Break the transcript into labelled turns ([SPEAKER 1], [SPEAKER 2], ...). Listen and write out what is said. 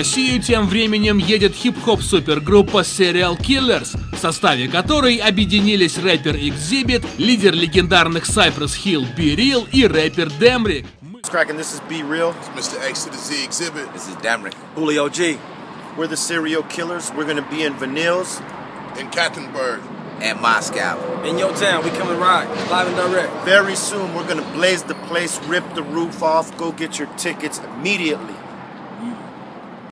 [SPEAKER 1] Россию тем временем едет хип-хоп супергруппа Serial Killers, в составе которой объединились рэпер Exhibit, лидер легендарных Cypress Hill Be Real и рэпер Демрик.
[SPEAKER 2] cracking. This is Be Real.
[SPEAKER 3] It's Mr. X to the Z exhibit.
[SPEAKER 4] This is Demrick.
[SPEAKER 5] Julio G.
[SPEAKER 2] We're the serial killers. We're gonna be in Vanilles.
[SPEAKER 3] In Katzenberg.
[SPEAKER 4] And Moscow.
[SPEAKER 5] In your town, we coming and ride, live and direct.
[SPEAKER 2] Very soon, we're gonna blaze the place, rip the roof off. Go get your tickets immediately.